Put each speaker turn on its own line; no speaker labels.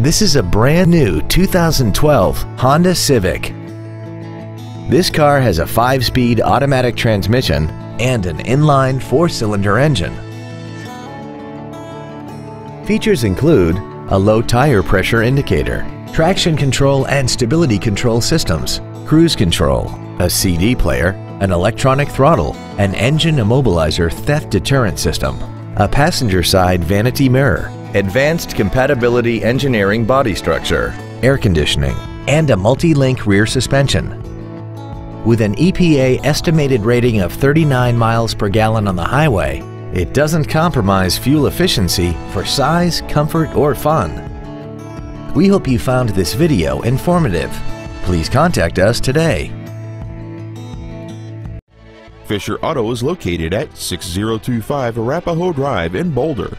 This is a brand new 2012 Honda Civic. This car has a 5-speed automatic transmission and an inline 4-cylinder engine. Features include a low tire pressure indicator, traction control and stability control systems, cruise control, a CD player, an electronic throttle, an engine immobilizer theft deterrent system, a passenger side vanity mirror, advanced compatibility engineering body structure, air conditioning, and a multi-link rear suspension. With an EPA estimated rating of 39 miles per gallon on the highway, it doesn't compromise fuel efficiency for size, comfort, or fun. We hope you found this video informative. Please contact us today.
Fisher Auto is located at 6025 Arapahoe Drive in Boulder.